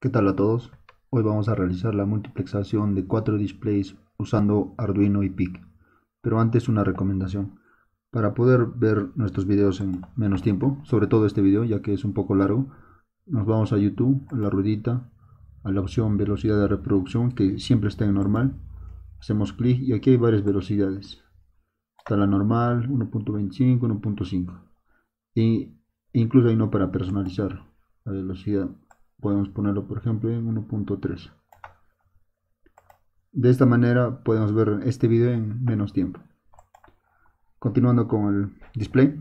¿Qué tal a todos? Hoy vamos a realizar la multiplexación de cuatro displays usando Arduino y PIC. Pero antes una recomendación. Para poder ver nuestros videos en menos tiempo, sobre todo este video ya que es un poco largo, nos vamos a YouTube, a la ruedita, a la opción velocidad de reproducción que siempre está en normal. Hacemos clic y aquí hay varias velocidades. Está la normal, 1.25, 1.5. E incluso hay no para personalizar la velocidad podemos ponerlo por ejemplo en 1.3 de esta manera podemos ver este video en menos tiempo. Continuando con el display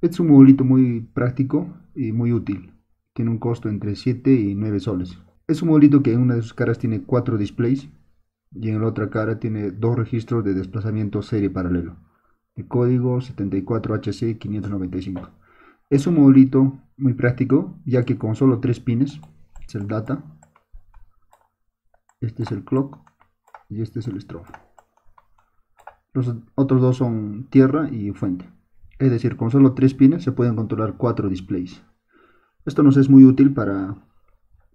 es un modulito muy práctico y muy útil. Tiene un costo entre 7 y 9 soles. Es un modulito que en una de sus caras tiene 4 displays y en la otra cara tiene dos registros de desplazamiento serie paralelo de código 74HC595 es un modulito muy práctico, ya que con solo tres pines, es el data, este es el clock y este es el strobe. Los otros dos son tierra y fuente. Es decir, con solo tres pines se pueden controlar cuatro displays. Esto nos es muy útil para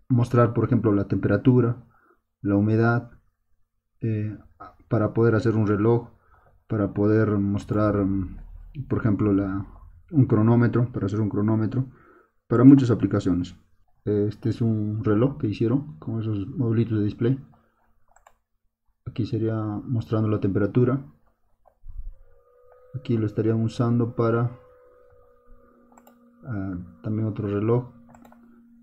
mostrar, por ejemplo, la temperatura, la humedad, eh, para poder hacer un reloj, para poder mostrar, mm, por ejemplo, la, un cronómetro, para hacer un cronómetro, para muchas aplicaciones. Este es un reloj que hicieron con esos modulitos de display. Aquí sería mostrando la temperatura. Aquí lo estarían usando para ah, también otro reloj.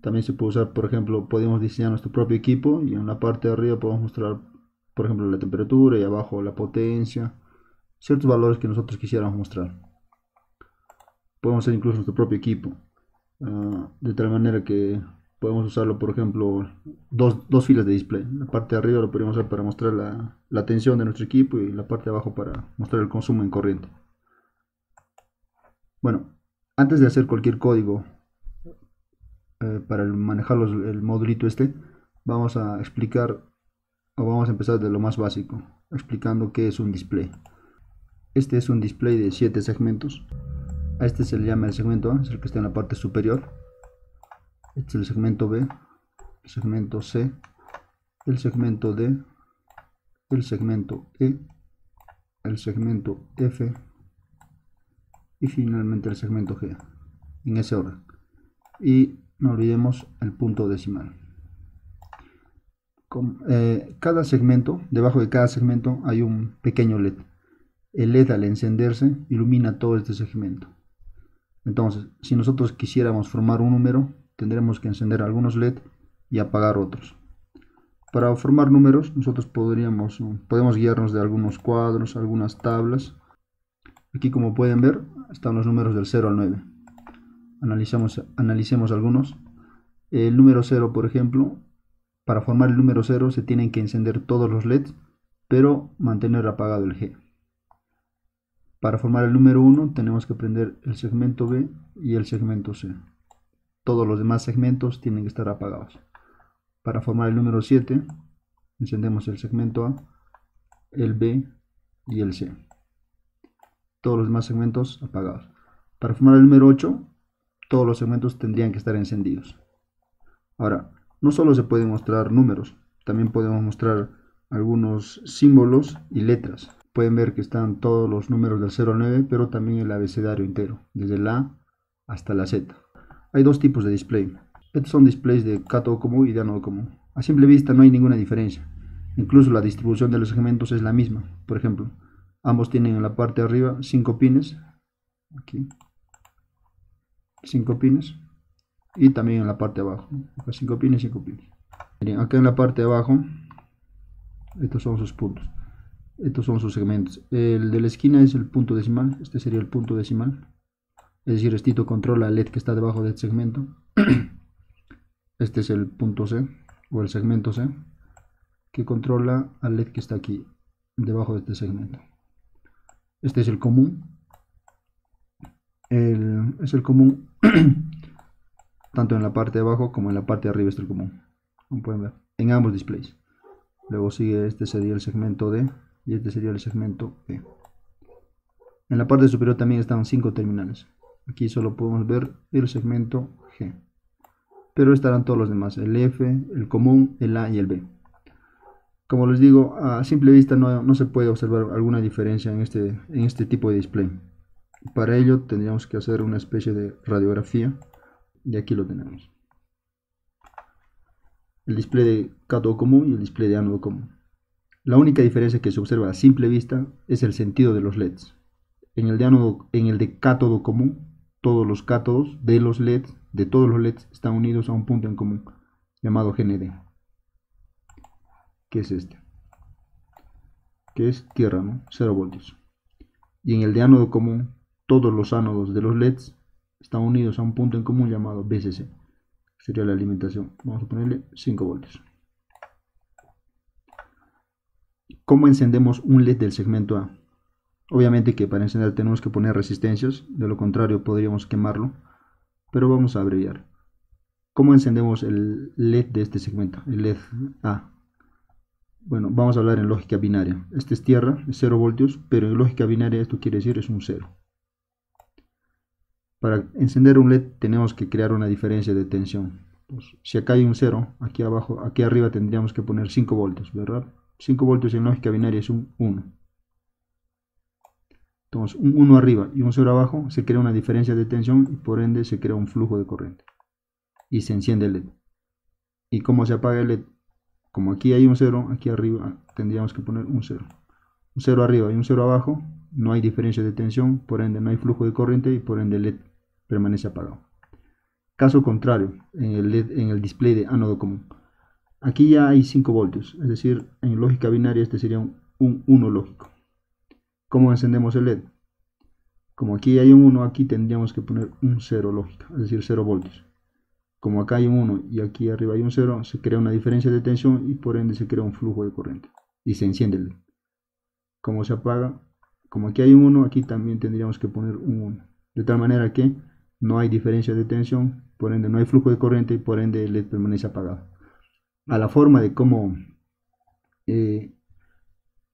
También se puede usar, por ejemplo, podemos diseñar nuestro propio equipo y en la parte de arriba podemos mostrar, por ejemplo, la temperatura y abajo la potencia, ciertos valores que nosotros quisiéramos mostrar podemos hacer incluso nuestro propio equipo ah, de tal manera que podemos usarlo por ejemplo dos, dos, filas de display. La parte de arriba lo podríamos usar para mostrar la, la, tensión de nuestro equipo y la parte de abajo para mostrar el consumo en corriente. Bueno antes de hacer cualquier código eh, para manejar el modulito este vamos a explicar o vamos a empezar de lo más básico explicando qué es un display. Este es un display de 7 segmentos a este se le llama el segmento A, es el que está en la parte superior. Este es el segmento B, el segmento C, el segmento D, el segmento E, el segmento F y finalmente el segmento G, en ese orden. Y no olvidemos el punto decimal. Eh, cada segmento, debajo de cada segmento hay un pequeño LED. El LED al encenderse ilumina todo este segmento. Entonces, si nosotros quisiéramos formar un número, tendremos que encender algunos LED y apagar otros. Para formar números, nosotros podríamos, podemos guiarnos de algunos cuadros, algunas tablas. Aquí como pueden ver, están los números del 0 al 9. Analizamos, analicemos algunos. El número 0, por ejemplo, para formar el número 0 se tienen que encender todos los LEDs, pero mantener apagado el G. Para formar el número 1 tenemos que prender el segmento B y el segmento C. Todos los demás segmentos tienen que estar apagados. Para formar el número 7 encendemos el segmento A, el B y el C. Todos los demás segmentos apagados. Para formar el número 8 todos los segmentos tendrían que estar encendidos. Ahora, no solo se pueden mostrar números, también podemos mostrar algunos símbolos y letras pueden ver que están todos los números del 0 al 9, pero también el abecedario entero, desde la hasta la Z. Hay dos tipos de display. Estos son displays de cátodo común y de ánodo común. A simple vista no hay ninguna diferencia. Incluso la distribución de los segmentos es la misma. Por ejemplo, ambos tienen en la parte de arriba 5 pines. Aquí. 5 pines. Y también en la parte de abajo. 5 pines, 5 pines. Miren, acá en la parte de abajo, estos son sus puntos. Estos son sus segmentos. El de la esquina es el punto decimal. Este sería el punto decimal. Es decir, estito controla el LED que está debajo del segmento. Este es el punto C o el segmento C que controla al LED que está aquí debajo de este segmento. Este es el común. es el común tanto en la parte de abajo como en la parte de arriba está el común. Como pueden ver en ambos displays. Luego sigue este sería el segmento D y este sería el segmento B. En la parte superior también están cinco terminales. Aquí solo podemos ver el segmento G. pero estarán todos los demás, el F, el común, el A y el B. Como les digo, a simple vista no, se puede observar alguna diferencia en este, en este tipo de display. Para ello tendríamos que hacer una especie de radiografía y aquí lo tenemos. El display de cátodo común y el display de ánodo común. La única diferencia que se observa a simple vista es el sentido de los LEDs. En el de, en el de cátodo común, todos los cátodos de los LEDs, de todos los LEDs, están unidos a un punto en común, llamado GND que es este, que es tierra, ¿no? 0 voltios. Y en el de ánodo común, todos los ánodos de los LEDs están unidos a un punto en común llamado BCC. Sería la alimentación. Vamos a ponerle 5 voltios. ¿Cómo encendemos un LED del segmento A? Obviamente que para encender tenemos que poner resistencias, de lo contrario podríamos quemarlo, pero vamos a abreviar. ¿Cómo encendemos el LED de este segmento? El LED A. Bueno, vamos a hablar en lógica binaria. Este es tierra, es 0 voltios, pero en lógica binaria esto quiere decir es un 0. Para encender un LED tenemos que crear una diferencia de tensión. si acá hay un 0, aquí abajo, aquí arriba tendríamos que poner 5 voltios, ¿verdad? 5 voltios en lógica binaria es un 1. Entonces, un 1 arriba y un 0 abajo, se crea una diferencia de tensión y por ende se crea un flujo de corriente. Y se enciende el LED. ¿Y cómo se apaga el LED? como aquí hay un 0, aquí arriba tendríamos que poner un 0. Un 0 arriba y un 0 abajo, no hay diferencia de tensión, por ende no hay flujo de corriente y por ende el LED permanece apagado. Caso contrario, en el, LED, en el display de ánodo común. Aquí ya hay 5 voltios, es decir, en lógica binaria este sería un, un 1 lógico. ¿Cómo encendemos el LED? Como aquí hay un 1, aquí tendríamos que poner un 0 lógica, es decir, 0 voltios como acá hay un 1 y aquí arriba hay un 0, se crea una diferencia de tensión y por ende se crea un flujo de corriente y se enciende el Como se apaga, como aquí hay un 1, aquí también tendríamos que poner un 1. De tal manera que no hay diferencia de tensión, por ende no hay flujo de corriente y por ende el LED permanece apagado. A la forma de cómo... Eh,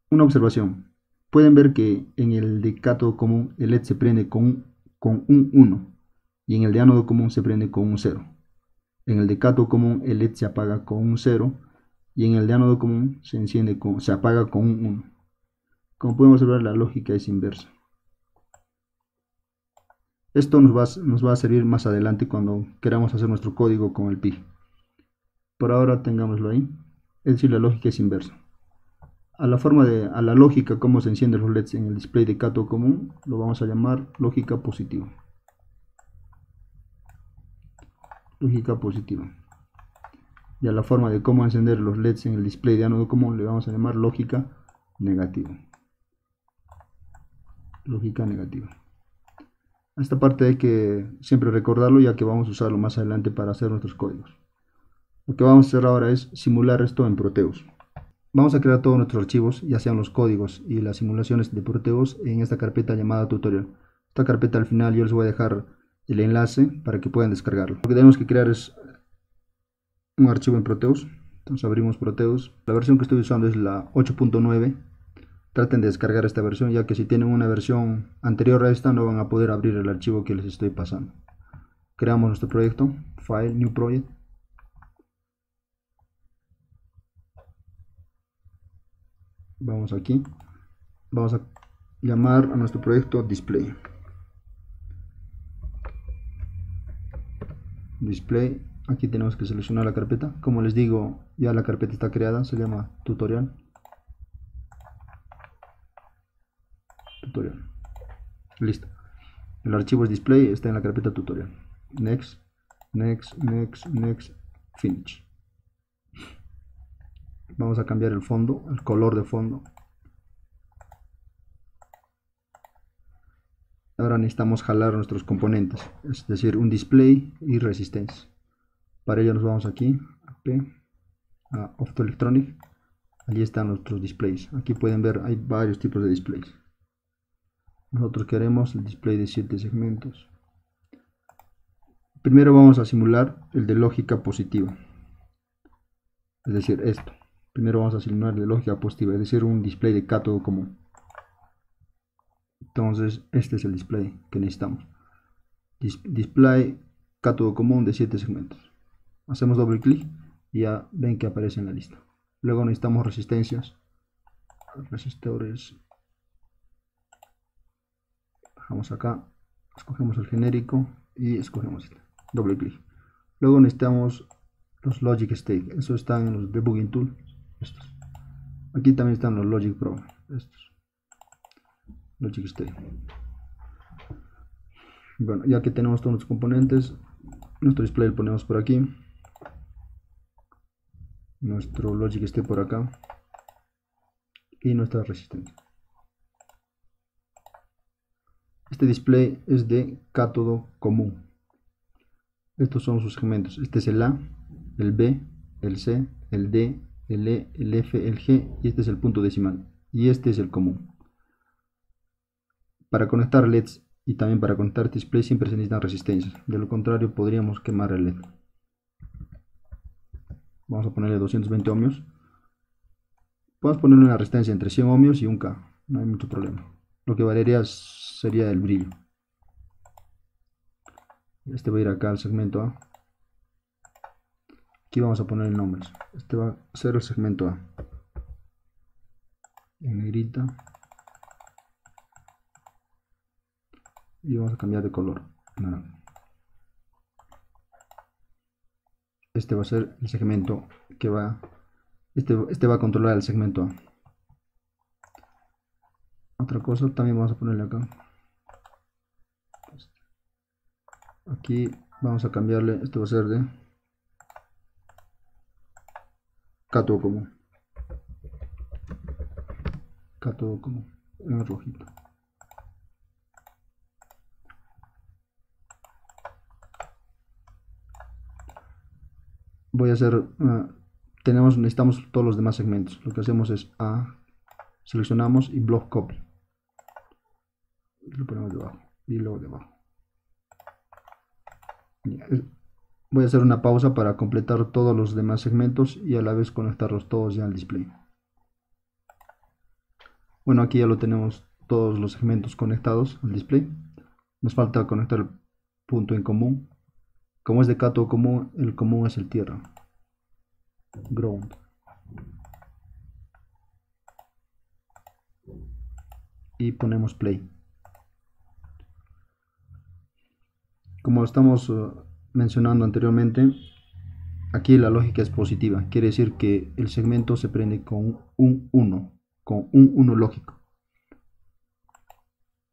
una observación. Pueden ver que en el de cátodo común el LED se prende con, con un 1 y en el de ánodo común se prende con un 0. En el de cátodo común el LED se apaga con un 0 y en el de ánodo común se enciende con, se apaga con un 1. Como podemos observar la lógica es inversa. Esto nos va, nos va a servir más adelante cuando queramos hacer nuestro código con el pi. Por ahora tengámoslo ahí. Es decir, la lógica es inversa. A la forma de, a la lógica cómo se encienden los LEDs en el display de cátodo común, lo vamos a llamar lógica positiva. lógica positiva. Y a la forma de cómo encender los LEDs en el display de ánodo común le vamos a llamar lógica negativa. Lógica negativa. Esta parte hay que siempre recordarlo ya que vamos a usarlo más adelante para hacer nuestros códigos. Lo que vamos a hacer ahora es simular esto en Proteus. Vamos a crear todos nuestros archivos, ya sean los códigos y las simulaciones de Proteus, en esta carpeta llamada tutorial. Esta carpeta al final yo les voy a dejar el enlace para que puedan descargarlo. Lo que tenemos que crear es un archivo en Proteus. Entonces abrimos Proteus. La versión que estoy usando es la 8.9. Traten de descargar esta versión ya que si tienen una versión anterior a esta no van a poder abrir el archivo que les estoy pasando. Creamos nuestro proyecto. File, New Project. Vamos aquí. Vamos a llamar a nuestro proyecto Display. display. Aquí tenemos que seleccionar la carpeta. Como les digo ya la carpeta está creada. Se llama tutorial. Tutorial. Listo. El archivo es display. Está en la carpeta tutorial. Next. Next. Next. Next. Finish vamos a cambiar el fondo el color de fondo ahora necesitamos jalar nuestros componentes, es decir, un display y resistencia. Para ello nos vamos aquí, a Optoelectronic, allí están nuestros displays. Aquí pueden ver, hay varios tipos de displays. Nosotros queremos el display de 7 segmentos. Primero vamos a simular el de lógica positiva. Es decir, esto. Primero vamos a de lógica positiva, es decir, un display de cátodo común entonces este es el display que necesitamos display cátodo común de 7 segmentos hacemos doble clic y ya ven que aparece en la lista. Luego necesitamos resistencias, resistores. Bajamos acá, escogemos el genérico y escogemos este, doble clic. Luego necesitamos los Logic State, eso están en los Debugging Tool. Aquí también están los Logic Pro, estos. Logic State. Bueno, ya que tenemos todos los componentes, nuestro display lo ponemos por aquí. Nuestro Logic esté por acá. Y nuestra resistencia. Este display es de cátodo común. Estos son sus segmentos. Este es el A, el B, el C, el D, el E, el F, el G y este es el punto decimal. Y este es el común. Para conectar LEDs y también para conectar display siempre se necesitan resistencias. De lo contrario podríamos quemar el LED. Vamos a ponerle 220 ohmios. Podemos ponerle una resistencia entre 100 ohmios y 1K. No hay mucho problema. Lo que variaría sería el brillo. Este va a ir acá al segmento A. Aquí vamos a poner el nombre. Este va a ser el segmento A. En negrita. Y vamos a cambiar de color. Este va a ser el segmento que va... Este, este va a controlar el segmento A. Otra cosa también vamos a ponerle acá. Aquí vamos a cambiarle, esto va a ser de cátodo común. Cátodo común, en rojito. voy a hacer, uh, tenemos, necesitamos todos los demás segmentos. Lo que hacemos es A, seleccionamos y block copy. Lo ponemos debajo y luego debajo. Voy a hacer una pausa para completar todos los demás segmentos y a la vez conectarlos todos ya al display. Bueno, aquí ya lo tenemos todos los segmentos conectados al display. Nos falta conectar el punto en común como es de cátodo común, el común es el tierra. Ground. Y ponemos play. Como estamos uh, mencionando anteriormente, aquí la lógica es positiva. Quiere decir que el segmento se prende con un 1, con un 1 lógico.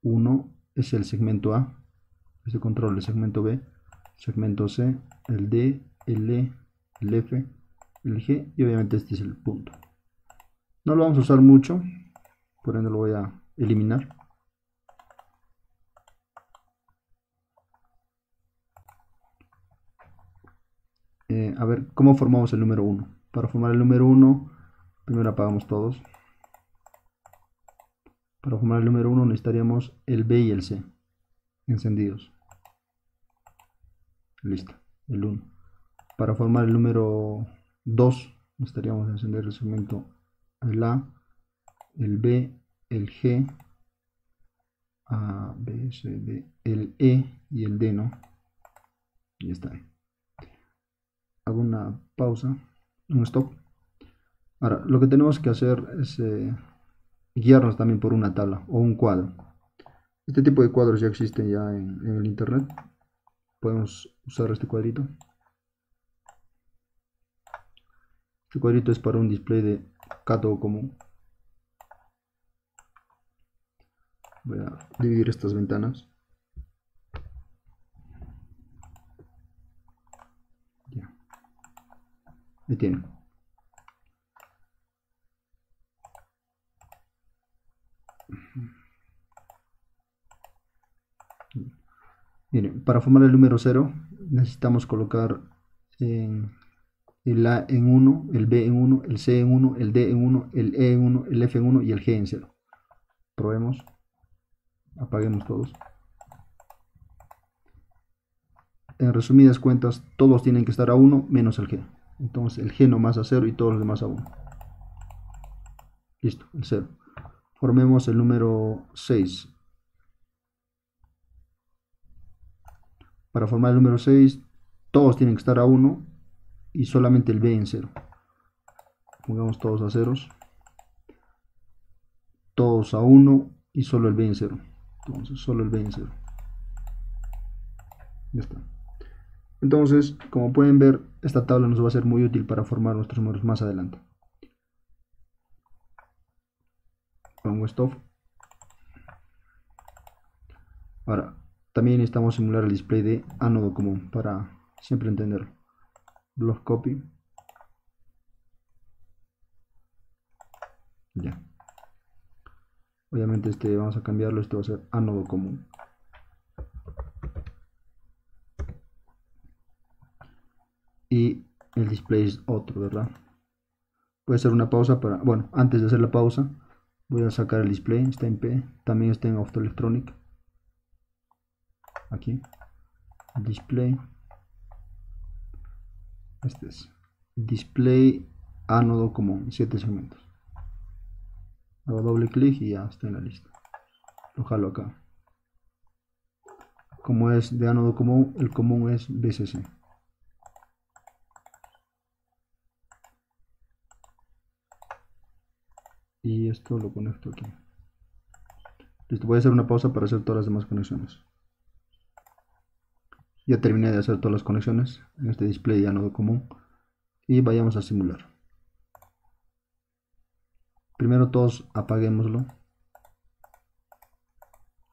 1 es el segmento A, este control del segmento B segmento C, el D, el E, el F, el G y obviamente este es el punto. No lo vamos a usar mucho, por ende lo voy a eliminar. Eh, a ver, ¿cómo formamos el número 1? Para formar el número 1, primero apagamos todos. Para formar el número 1 necesitaríamos el B y el C encendidos. Listo, el 1. Para formar el número 2, estaríamos a encender el segmento el A, el B, el G, A, B, C, D, el E y el D, ¿no? Y está ahí. Hago una pausa, un stop. Ahora, lo que tenemos que hacer es eh, guiarnos también por una tabla o un cuadro. Este tipo de cuadros ya existen ya en el internet podemos usar este cuadrito. Este cuadrito es para un display de cátodo común. Voy a dividir estas ventanas. Ya. Ahí tienen. Para formar el número 0 necesitamos colocar el A en 1, el B en 1, el C en 1, el D en 1, el E en 1, el F en 1 y el G en 0. Probemos. Apaguemos todos. En resumidas cuentas, todos tienen que estar a 1 menos el G. Entonces el G nomás a 0 y todos los demás a 1. Listo, el 0. Formemos el número 6. Para formar el número 6, todos tienen que estar a 1 y solamente el B en 0. Pongamos todos a ceros. Todos a 1 y solo el B en 0. Entonces, solo el B en 0. Ya está. Entonces, como pueden ver, esta tabla nos va a ser muy útil para formar nuestros números más adelante. Pongo stop. Ahora, también necesitamos simular el display de ánodo común para siempre entenderlo. Block copy. Ya. Obviamente este vamos a cambiarlo, este va a ser ánodo común. Y el display es otro, ¿verdad? A hacer una pausa para, bueno, antes de hacer la pausa, voy a sacar el display, está en P, también está en Optoelectronic. Aquí, display. Este es display ánodo común, 7 segmentos. Hago doble clic y ya está en la lista. Lo jalo acá. Como es de ánodo común, el común es BCC. Y esto lo conecto aquí. Listo, voy a hacer una pausa para hacer todas las demás conexiones. Ya terminé de hacer todas las conexiones en este display de ánodo común. Y vayamos a simular. Primero todos apaguémoslo.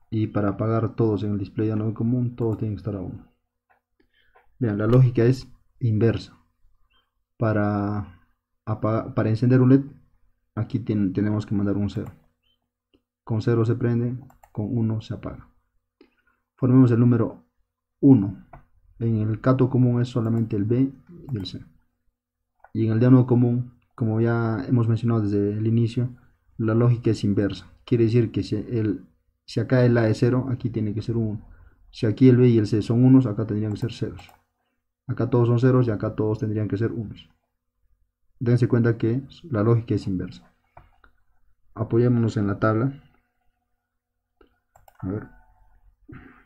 Y para apagar todos en el display de ánodo común, todos tienen que estar a 1. Vean, la lógica es inversa. Para, para encender un LED, aquí tenemos que mandar un 0. Con 0 se prende, con 1 se apaga. Formemos el número 1. En el cato común es solamente el B y el C. Y en el ánodo común como ya hemos mencionado desde el inicio, la lógica es inversa. Quiere decir que si, acá el A es 0, aquí tiene que ser 1. Si aquí el B y el C son unos, acá tendrían que ser ceros. Acá todos son ceros y acá todos tendrían que ser unos. Dense cuenta que la lógica es inversa. Apoyémonos en la tabla. A ver,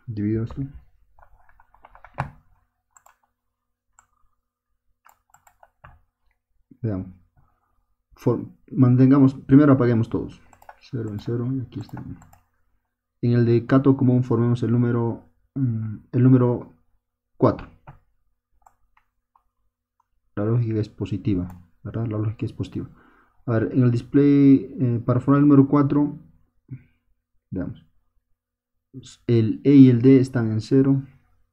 divido esto. Veamos mantengamos, primero apaguemos todos. 0 en 0 y aquí está. En el de cato común formemos el número mm, el número 4. La lógica es positiva, ¿verdad? La lógica es positiva. A ver, en el display, eh, para número 4, veamos. El E y el D están en 0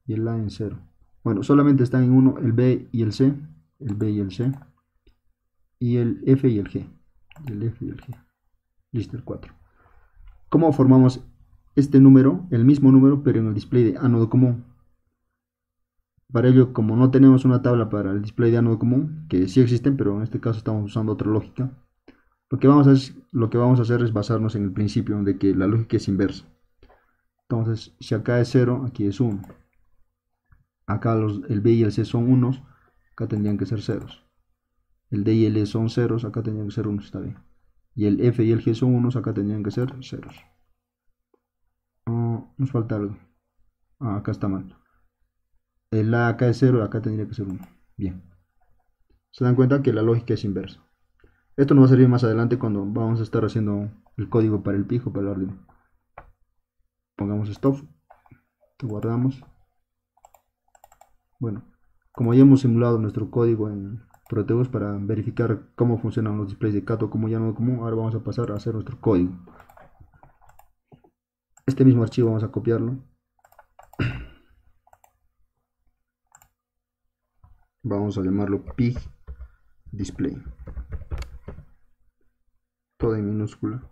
y el A en 0. Bueno, solamente están en 1 el B y el C. El B y el C y el F y el G. El F y el G. Listo, el 4. ¿Cómo formamos este número, el mismo número, pero en el display de ánodo común? Para ello, como no tenemos una tabla para el display de ánodo común, que sí existen, pero en este caso estamos usando otra lógica, lo que vamos a hacer, lo que vamos a hacer es basarnos en el principio de que la lógica es inversa. Entonces, si acá es 0, aquí es 1. Acá los, el B y el C son unos, acá tendrían que ser ceros. El D y el E son ceros, acá tendrían que ser unos, está bien. Y el F y el G son unos, acá tendrían que ser ceros. Oh, nos falta algo. Ah, acá está mal. El A acá es 0, acá tendría que ser 1. Bien. Se dan cuenta que la lógica es inversa. Esto nos va a servir más adelante cuando vamos a estar haciendo el código para el pijo, para el orden. Pongamos stop. Guardamos. Bueno, como ya hemos simulado nuestro código en Proteus para verificar cómo funcionan los displays de Cato como ya no común. Ahora vamos a pasar a hacer nuestro código. Este mismo archivo vamos a copiarlo. Vamos a llamarlo pig display. Todo en minúscula.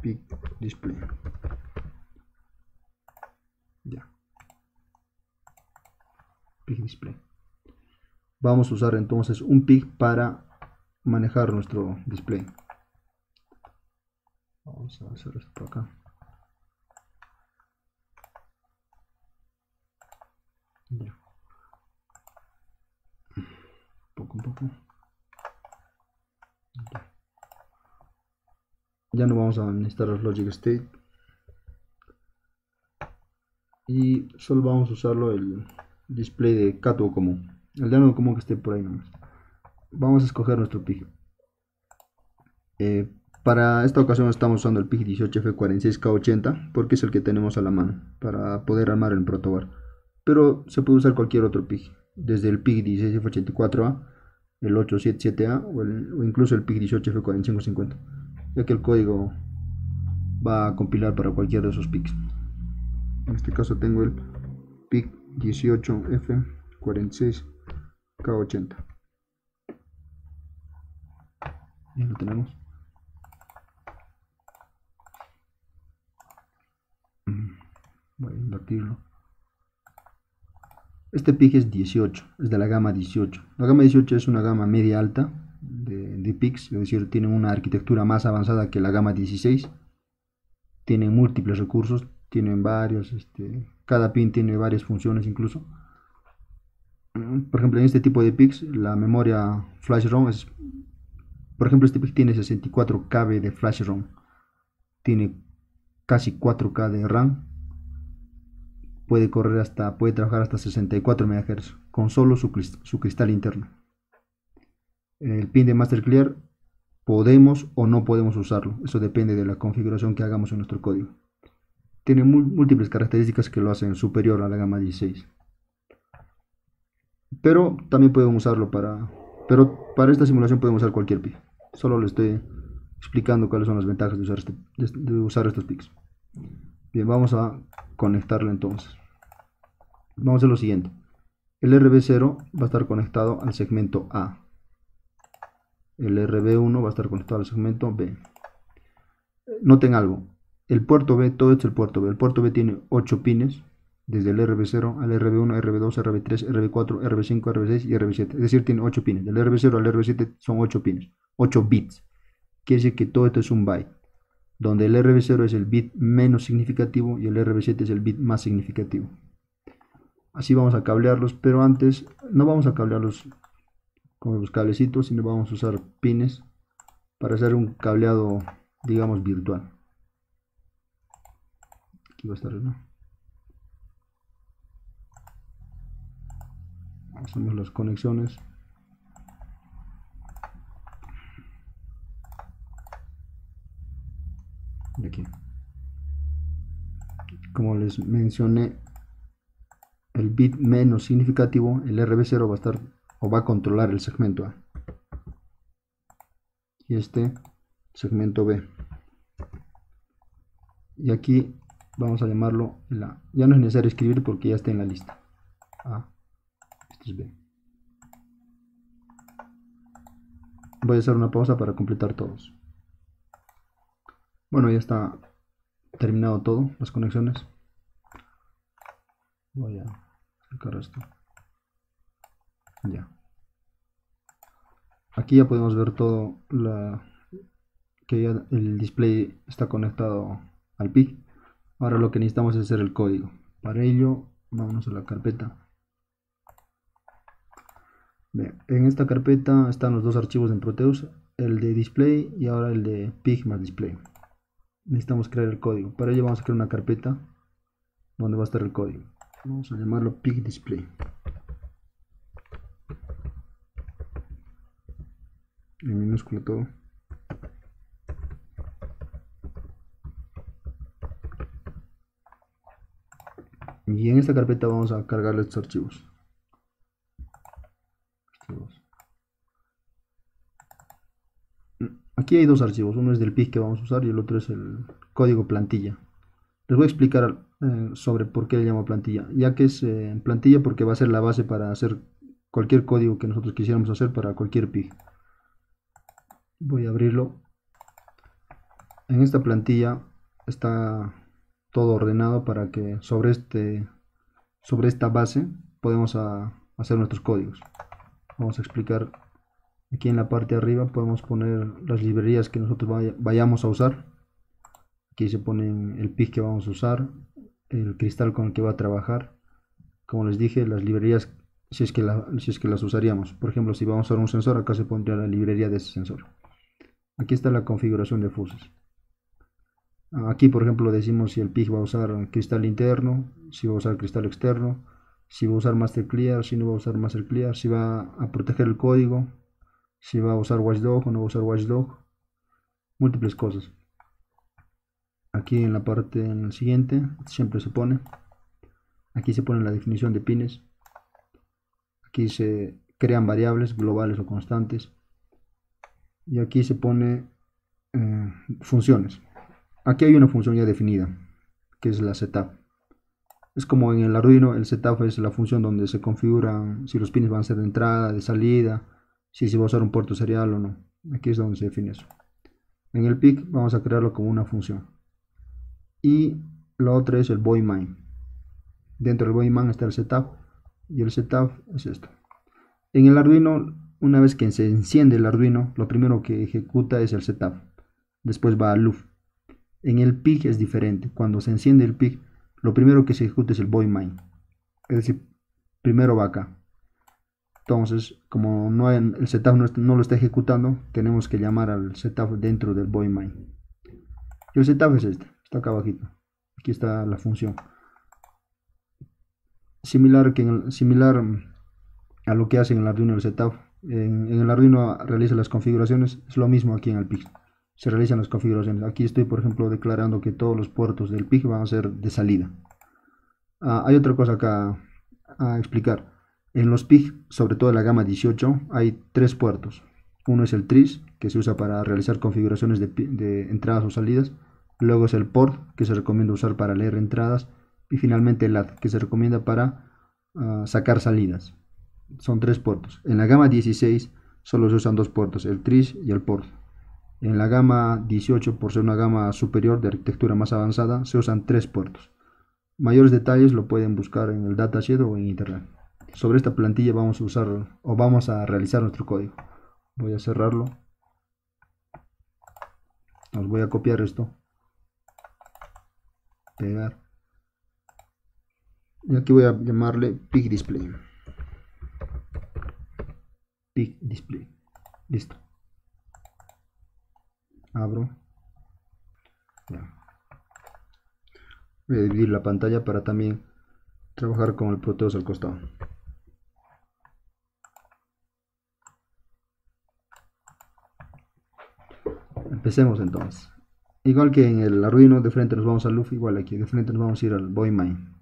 Pig display. Ya. Pig display vamos a usar entonces un PIC para manejar nuestro display. Vamos a hacer esto acá. Ya. Ya. no vamos a necesitar los logic state. Y solo vamos a usarlo el display de Cato común. El diálogo común que esté por ahí nomás. Vamos a escoger nuestro PIG. Eh, para esta ocasión estamos usando el PIG 18F46K80 porque es el que tenemos a la mano para poder armar el protobar. Pero se puede usar cualquier otro PIG, desde el PIG 16F84A, el 877A o, o incluso el PIG 18F4550, ya que el código va a compilar para cualquiera de esos PIGs. En este caso tengo el PIC 18F46K80. Y lo tenemos. Mm, voy a invertirlo. Este PIC es 18, es de la gama 18. La gama 18 es una gama media alta de, de es decir, tiene una arquitectura más avanzada que la gama 16. Tiene múltiples recursos, tienen varios, este, cada pin tiene varias funciones incluso. Por ejemplo, en este tipo de PICs, la memoria flash ROM es, por ejemplo, este PIC tiene 64 KB de flash ROM, tiene casi 4K de RAM, puede correr hasta, puede trabajar hasta 64 MHz con solo su, cristal interno. El pin de Master Clear podemos o no podemos usarlo, eso depende de la configuración que hagamos en nuestro código. Tiene múltiples características que lo hacen superior a la gama 16 pero también podemos usarlo para pero para esta simulación podemos usar cualquier PIC solo le estoy explicando cuáles son las ventajas de usar, este, de usar estos PICs bien vamos a conectarlo entonces vamos a hacer lo siguiente el RB0 va a estar conectado al segmento A el RB1 va a estar conectado al segmento B noten algo el puerto B, todo esto es el puerto B. El puerto B tiene 8 pines, desde el RB0 al RB1, RB2, RB3, RB4, RB5, RB6 y RB7. Es decir, tiene 8 pines. Del RB0 al RB7 son 8 pines, 8 bits. Quiere decir que todo esto es un byte, donde el RB0 es el bit menos significativo y el RB7 es el bit más significativo. Así vamos a cablearlos, pero antes no vamos a cablearlos con los cablecitos, sino vamos a usar pines para hacer un cableado, digamos, virtual va a estar, ¿no? Hacemos las conexiones. De aquí. Como les mencioné, el bit menos significativo, el RB0 va a estar o va a controlar el segmento A. Y este segmento B. Y aquí vamos a llamarlo la ya no es necesario escribir porque ya está en la lista A, este es B voy a hacer una pausa para completar todos bueno ya está terminado todo las conexiones voy a aquí ya podemos ver todo la que ya el display está conectado al PIC Ahora lo que necesitamos es hacer el código. Para ello, vamos a la carpeta. en esta carpeta están los dos archivos en Proteus, el de display y ahora el de pig más display. Necesitamos crear el código. Para ello vamos a crear una carpeta donde va a estar el código. Vamos a llamarlo pig display. En minúsculo todo. y en esta carpeta vamos a cargar estos archivos aquí hay dos archivos uno es del PIC que vamos a usar y el otro es el código plantilla les voy a explicar eh, sobre por qué le llamo plantilla ya que es eh, plantilla porque va a ser la base para hacer cualquier código que nosotros quisiéramos hacer para cualquier PIC voy a abrirlo en esta plantilla está todo ordenado para que sobre, este, sobre esta base podemos hacer nuestros códigos. Vamos a explicar aquí en la parte de arriba podemos poner las librerías que nosotros vayamos a usar. Aquí se pone el PIC que vamos a usar, el cristal con el que va a trabajar. Como les dije, las librerías si es que, si es que las usaríamos. Por ejemplo, si vamos a usar un sensor, acá se pondría la librería de ese sensor. Aquí está la configuración de fuses. Aquí, por ejemplo, decimos si el PIG va a usar cristal interno, si va a usar cristal externo, si va a usar master clear, si no va a usar master clear, si va a proteger el código, si va a usar watchdog o no va a usar watchdog, múltiples cosas. Aquí en la parte en el siguiente siempre se pone, aquí se pone la definición de pines, aquí se crean variables globales o constantes y aquí se pone eh, funciones. Aquí hay una función ya definida, que es la setup. Es como en el Arduino, el setup es la función donde se configuran si los pines van a ser de entrada, de salida, si se va a usar un puerto serial o no. Aquí es donde se define eso. En el PIC vamos a crearlo como una función. Y la otra es el void main. Dentro del void main está el setup y el setup es esto. En el Arduino, una vez que se enciende el Arduino, lo primero que ejecuta es el setup. Después va al loop. En el PIC es diferente. Cuando se enciende el PIC, lo primero que se ejecuta es el void main. Es decir, primero va acá. Entonces, como no el setup no, lo está ejecutando, tenemos que llamar al setup dentro del void main. Y el setup es este, está acá abajito. Aquí está la función. Similar, que similar a lo que hace en el Arduino el setup. En, en, el Arduino realiza las configuraciones, es lo mismo aquí en el PIC. Se realizan las configuraciones. Aquí estoy, por ejemplo, declarando que todos los puertos del PIC van a ser de salida. Ah, hay otra cosa acá a explicar. En los PIG, sobre todo en la gama 18, hay tres puertos. Uno es el TRIS, que se usa para realizar configuraciones de, entradas o salidas. Luego es el PORT, que se recomienda usar para leer entradas. Y finalmente el AD, que se recomienda para ah, sacar salidas. Son tres puertos. En la gama 16 solo se usan dos puertos, el TRIS y el PORT. En la gama 18, por ser una gama superior de arquitectura más avanzada, se usan tres puertos. Mayores detalles lo pueden buscar en el datasheet o en internet sobre esta plantilla vamos a usar o vamos a realizar nuestro código voy a cerrarlo os voy a copiar esto y aquí voy a llamarle pic display. Pic display. Listo. Abro. Voy a dividir la pantalla para también trabajar con el proteos al costado. Empecemos entonces. Igual que en el Arduino, de frente nos vamos al loop, igual aquí, de frente nos vamos a ir al main.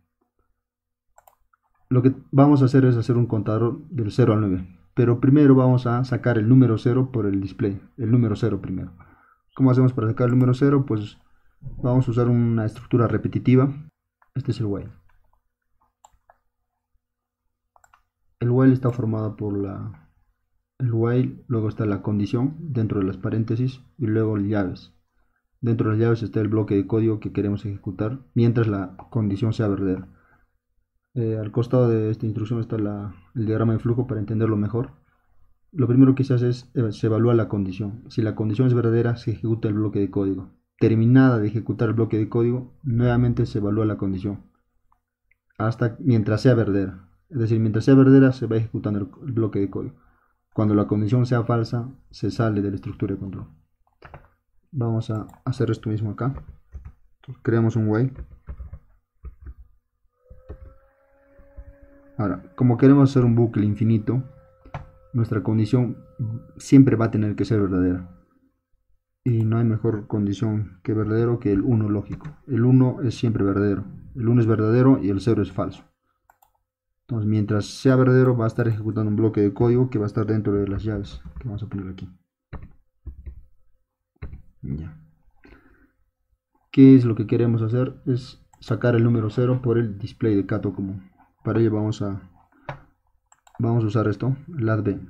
Lo que vamos a hacer es hacer un contador del 0 al 9. Pero primero vamos a sacar el número 0 por el display, el número 0 primero. ¿Cómo hacemos para sacar el número 0? Pues vamos a usar una estructura repetitiva. Este es el while. El while está formado por la el while, luego está la condición dentro de las paréntesis y luego llaves. Dentro de las llaves está el bloque de código que queremos ejecutar mientras la condición sea verdadera. Eh, al costado de esta instrucción está el diagrama de flujo para entenderlo mejor. Lo primero que se hace es eh, se evalúa la condición. Si la condición es verdadera, se ejecuta el bloque de código. Terminada de ejecutar el bloque de código, nuevamente se evalúa la condición. Hasta mientras sea verdadera. Es decir, mientras sea verdadera, se va ejecutando el bloque de código. Cuando la condición sea falsa, se sale de la estructura de control. Vamos a hacer esto mismo acá. creamos un while. Ahora, como queremos hacer un bucle infinito, nuestra condición siempre va a tener que ser verdadera. Y no hay mejor condición que verdadero que el 1 lógico. El 1 es siempre verdadero. El 1 es verdadero y el 0 es falso. Entonces, mientras sea verdadero, va a estar ejecutando un bloque de código que va a estar dentro de las llaves que vamos a poner aquí. Ya. ¿Qué es lo que queremos hacer? Es sacar el número 0 por el display de cato común. Para ello vamos a vamos a usar esto, el add B.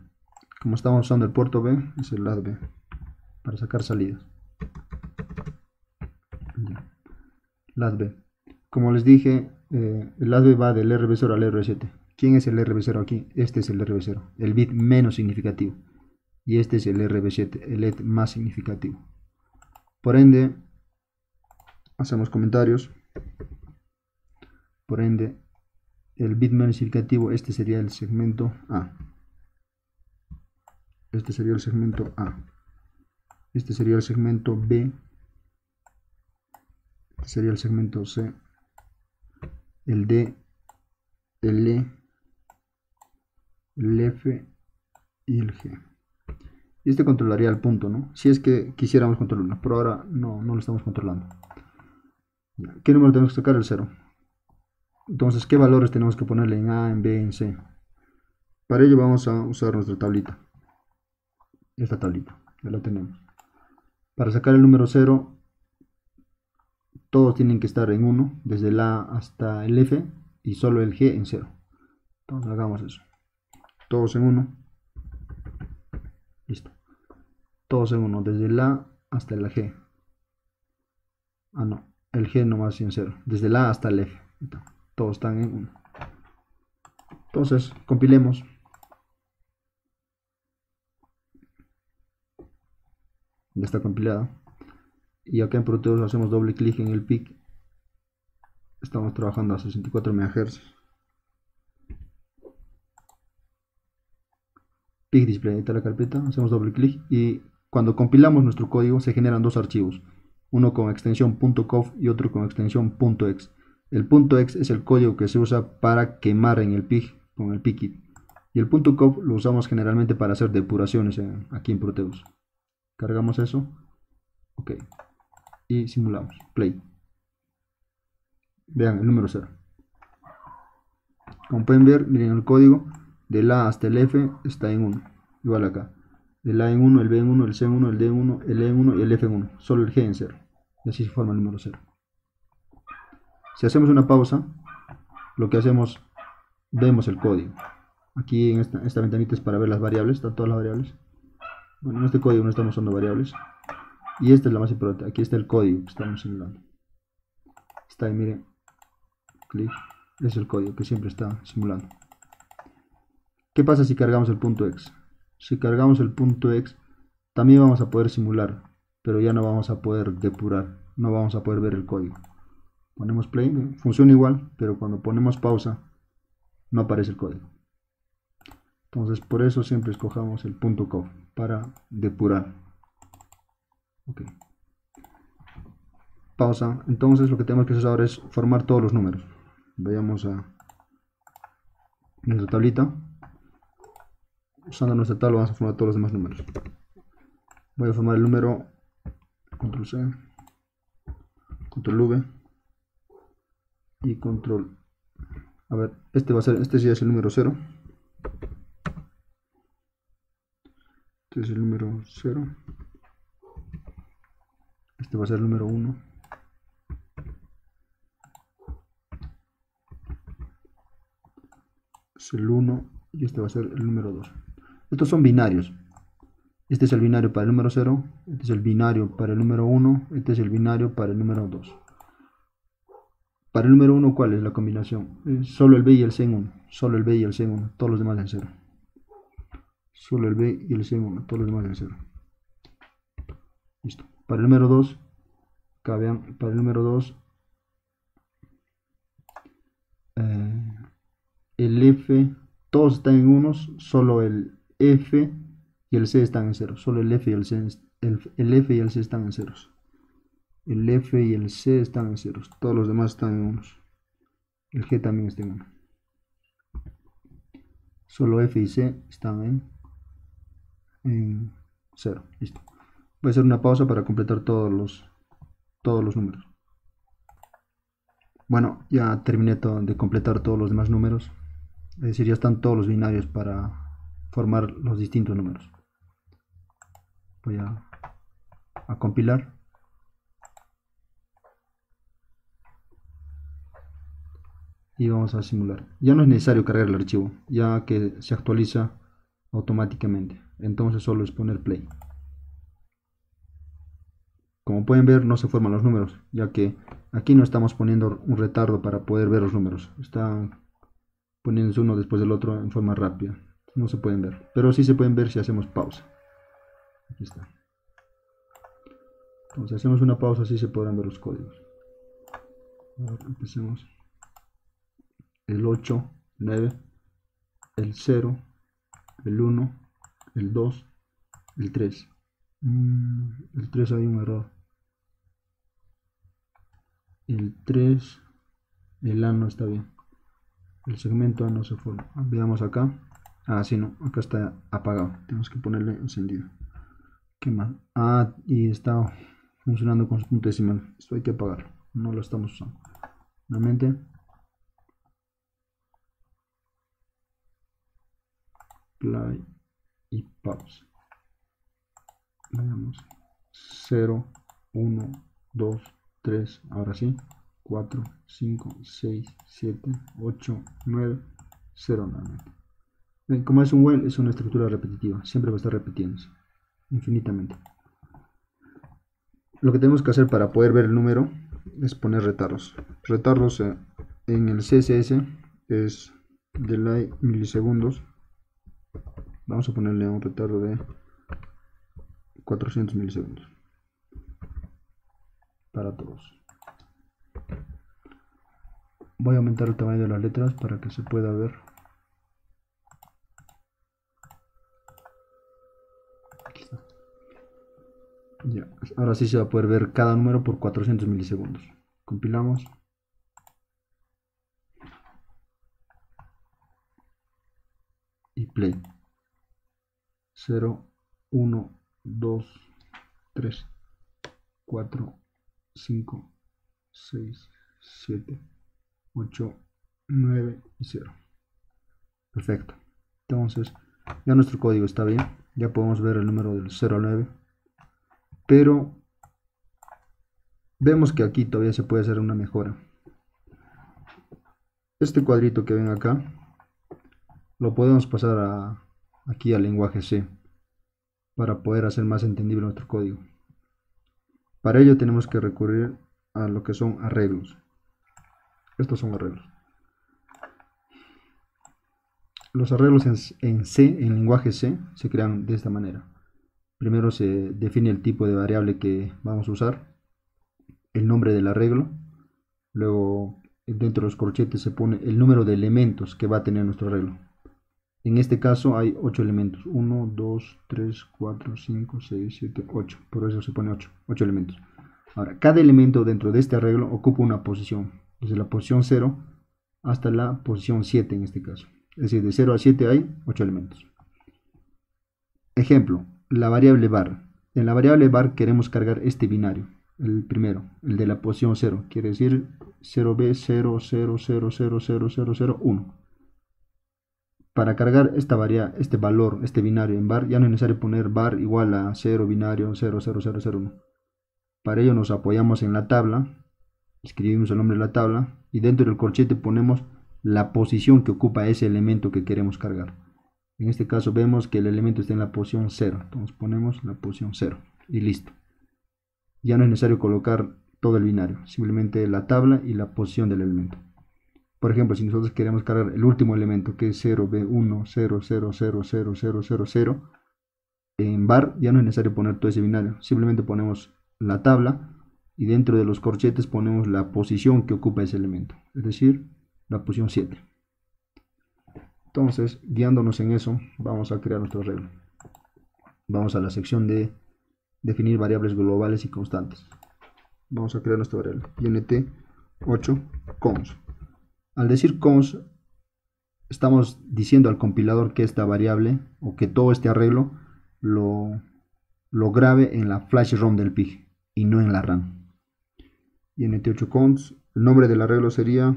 Como estamos usando el puerto B, es el add B para sacar salidas. Ya. B. Como les dije, eh, el lado va del RB0 al RB7. ¿Quién es el RB0 aquí? Este es el RB0, el bit menos significativo. Y este es el RB7, el LED más significativo. Por ende, hacemos comentarios. Por ende, el bit menos significativo, este sería el segmento A. Este sería el segmento A. Este sería el segmento B. Este sería el segmento C el D el E, el F y el G. Y este controlaría el punto, ¿no? Si es que quisiéramos controlarlo, pero ahora no, no lo estamos controlando. ¿Qué número tenemos que sacar? El 0. Entonces, ¿qué valores tenemos que ponerle en A, en B, en C? Para ello vamos a usar nuestra tablita. Esta tablita, ya la tenemos. Para sacar el número 0, todos tienen que estar en 1, desde el A hasta el F, y solo el G en 0. Entonces hagamos eso. Todos en 1. Listo. Todos en 1, desde el A hasta la G. Ah, no. El G nomás en 0. Desde el A hasta el F. Todos están en 1. Entonces, compilemos. Ya está compilado. Y acá en Proteus hacemos doble clic en el PIC. Estamos trabajando a 64 MHz. PIC display, ahí está la carpeta, hacemos doble clic y cuando compilamos nuestro código se generan dos archivos, uno con extensión .cov y otro con extensión .exe. El .exe es el código que se usa para quemar en el PIC con el PIC y el .cov lo usamos generalmente para hacer depuraciones aquí en Proteus. Cargamos eso. Ok. Y simulamos. Play. Vean el número 0. Como pueden ver, miren el código. Del A hasta el F está en 1. Igual acá. Del A en 1, el B en 1, el C en 1, el D en 1, el E en 1 y el F en 1. Solo el G en 0. Y así se forma el número 0. Si hacemos una pausa, lo que hacemos, vemos el código. Aquí en esta, esta ventanita es para ver las variables, están todas las variables. Bueno, en este código no estamos usando variables. Y esta es la más importante. Aquí está el código que estamos simulando. Está ahí, miren. Clic. Es el código que siempre está simulando. ¿Qué pasa si cargamos el punto .exe? Si cargamos el punto .exe, también vamos a poder simular, pero ya no vamos a poder depurar, no vamos a poder ver el código. Ponemos play, funciona igual, pero cuando ponemos pausa, no aparece el código. Entonces, por eso siempre escojamos el punto .cov para depurar. Ok. Pausa. Entonces, lo que tenemos que hacer ahora es formar todos los números. Vayamos a nuestra tablita. Usando nuestra tabla vamos a formar todos los demás números. Voy a formar el número control C, control V y control. A ver, este va a ser, este sí es el número 0. Este es el número 0. Este va a ser el número 1. Es el 1 y este va a ser el número 2. Estos son binarios. Este es el binario para el número 0, este es el binario para el número 1, este es el binario para el número 2. Para el número 1, ¿cuál es la combinación? solo el B y el C en 1. Solo el B y el C en 1. Todos los demás en 0. Solo el B y el C en 1. Todos los demás en 0. Listo. Para el número 2, acá vean, para el número 2, eh, el F, todos están en unos, solo el F y el C están en 0. Solo el F y el C, el F y el C están en ceros. El F y el C están en ceros. Todos los demás están en unos. El G también está en 1. Solo F y C están en, en 0. Listo. Voy a hacer una pausa para completar todos los, todos los números. Bueno, ya terminé de completar todos los demás números. Es decir, ya están todos los binarios para formar los distintos números. Voy a, a compilar. Y vamos a simular. Ya no es necesario cargar el archivo, ya que se actualiza automáticamente. Entonces solo es poner play. Como pueden ver no se forman los números, ya que aquí no estamos poniendo un retardo para poder ver los números. Están poniéndose uno después del otro en forma rápida. No se pueden ver, pero sí se pueden ver si hacemos pausa. Aquí está. Entonces hacemos una pausa, así se podrán ver los códigos. empecemos. El 8, 9, el 0, el 1, el 2, el 3. Mm, el 3 hay un error el 3 el A no está bien el segmento A no se forma. Veamos acá. Ah, sí, no, acá está apagado. Tenemos que ponerle encendido. ¿Qué más? Ah, y está funcionando con su punto decimal. Esto hay que apagarlo. No lo estamos usando. Nuevamente. Play y pause. Veamos. 0, 1, 2, 3. Ahora sí. 4, 5, 6, 7, 8, 9, 0 nuevamente. Como es un while, es una estructura repetitiva. Siempre va a estar repitiéndose. Infinitamente. Lo que tenemos que hacer para poder ver el número es poner retardos. Retardos eh, en el CSS es delay milisegundos. Vamos a ponerle un retardo de 400 milisegundos para todos. Voy a aumentar el tamaño de las letras para que se pueda ver. Ya, ahora sí se va a poder ver cada número por 400 milisegundos. Compilamos. Y play. 0, 1, 2, 3, 4, 5, 6, 7, 8, 9 y 0. Perfecto. Entonces, ya nuestro código está bien. Ya podemos ver el número del 0 al 9. Pero vemos que aquí todavía se puede hacer una mejora. Este cuadrito que ven acá, lo podemos pasar a, aquí al lenguaje C para poder hacer más entendible nuestro código. Para ello tenemos que recurrir a lo que son arreglos. Estos son arreglos. Los arreglos en, C, en lenguaje C, se crean de esta manera. Primero se define el tipo de variable que vamos a usar, el nombre del arreglo, luego dentro de los corchetes se pone el número de elementos que va a tener nuestro arreglo. En este caso hay 8 elementos, 1, 2, 3, 4, 5, 6, 7, 8, por eso se pone 8, 8 elementos. Ahora, cada elemento dentro de este arreglo ocupa una posición, desde la posición 0 hasta la posición 7 en este caso. Es decir, de 0 a 7 hay 8 elementos. Ejemplo, la variable bar. En la variable bar queremos cargar este binario, el primero, el de la posición 0, quiere decir 0b 0, 0, 0, 0, 0, 0, 0, 1 para cargar esta varia, este valor, este binario en bar, ya no es necesario poner bar igual a 0 binario 00001. Para ello nos apoyamos en la tabla, escribimos el nombre de la tabla y dentro del corchete ponemos la posición que ocupa ese elemento que queremos cargar. En este caso vemos que el elemento está en la posición 0, entonces ponemos la posición 0 y listo. Ya no es necesario colocar todo el binario, simplemente la tabla y la posición del elemento. Por ejemplo, si nosotros queremos cargar el último elemento que es 0b1, 0, 0, 0, 0, 0, 0, 0, en bar ya no es necesario poner todo ese binario, simplemente ponemos la tabla y dentro de los corchetes ponemos la posición que ocupa ese elemento, es decir, la posición 7. Entonces, guiándonos en eso, vamos a crear nuestro arreglo. Vamos a la sección de definir variables globales y constantes. Vamos a crear nuestro arreglo. int 8 cons al decir cons, estamos diciendo al compilador que esta variable o que todo este arreglo lo, lo grabe en la flash ROM del PIG y no en la RAM. Y en 8 cons, el nombre del arreglo sería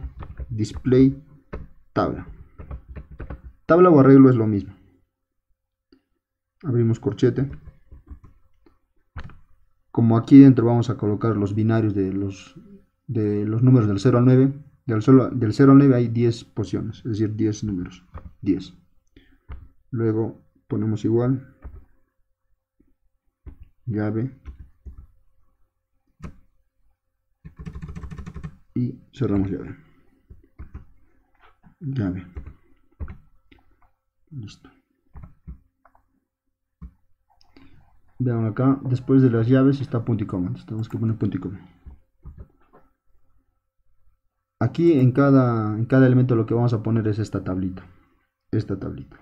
display tabla. Tabla o arreglo es lo mismo. Abrimos corchete. Como aquí dentro vamos a colocar los binarios de los, de los números del 0 al 9, del, del 0 al 9 hay 10 posiciones, es decir, 10 números. 10. Luego ponemos igual. Llave. Y cerramos llave. Llave. Vean acá, después de las llaves está punto y coma. Tenemos que poner punto y coma. Aquí en cada, en cada elemento lo que vamos a poner es esta tablita. Esta tablita.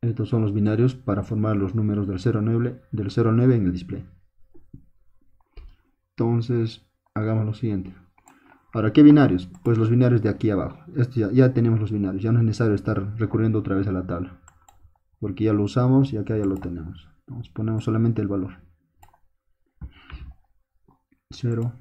Estos son los binarios para formar los números del 0 al 9, del 0 al 9 en el display. Entonces, hagamos lo siguiente. Ahora, ¿qué binarios? Pues los binarios de aquí abajo. Esto ya, tenemos los binarios, ya no es necesario estar recurriendo otra vez a la tabla. Porque ya lo usamos y acá ya lo tenemos. Entonces ponemos solamente el valor. 0.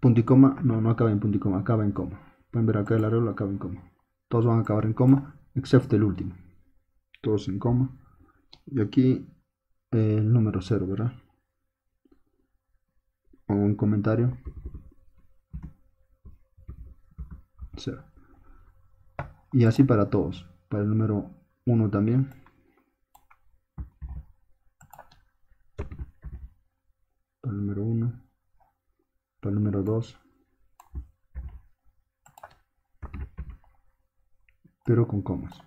Punto y coma, no, no acaba en punto y coma, acaba en coma. Pueden ver acá el arreglo, acaba en coma. Todos van a acabar en coma, excepto el último. Todos en coma. Y aquí el número 0, ¿verdad? O un comentario. 0. Y así para todos. Para el número 1 también. Para el número 1. Para el número 2. Pero con comas.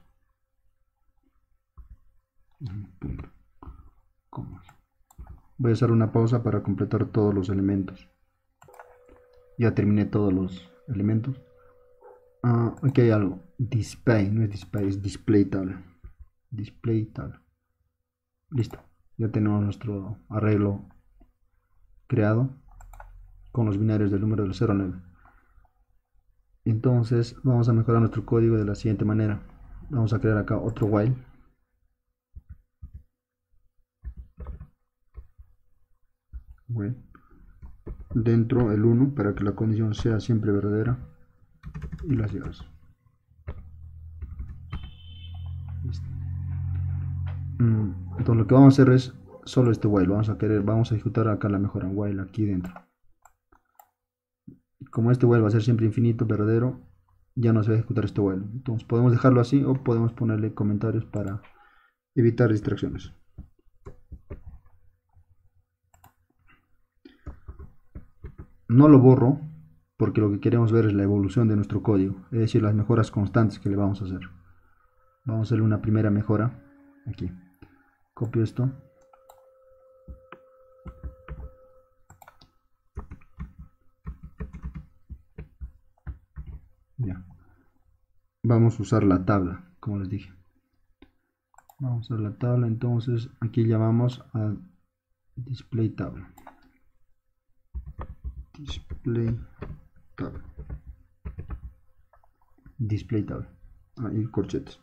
Punto. Voy a hacer una pausa para completar todos los elementos. Ya terminé todos los elementos. Ah, aquí hay algo. Display, no es display, es display table. Display table. Listo. Ya tenemos nuestro arreglo creado con los binarios del número del 0 9. Entonces vamos a mejorar nuestro código de la siguiente manera. Vamos a crear acá otro while dentro el 1 para que la condición sea siempre verdadera y las llaves mm, entonces lo que vamos a hacer es solo este while. Vamos a querer vamos a ejecutar acá la mejora while aquí dentro. Como este while va a ser siempre infinito verdadero ya no se va a ejecutar este while. Entonces podemos dejarlo así o podemos ponerle comentarios para evitar distracciones No lo borro porque lo que queremos ver es la evolución de nuestro código, es decir, las mejoras constantes que le vamos a hacer. Vamos a hacerle una primera mejora aquí. Copio esto. Ya. Vamos a usar la tabla, como les dije. Vamos a la tabla, entonces aquí llamamos a display tabla display tab. Display tab. Ahí corchetes.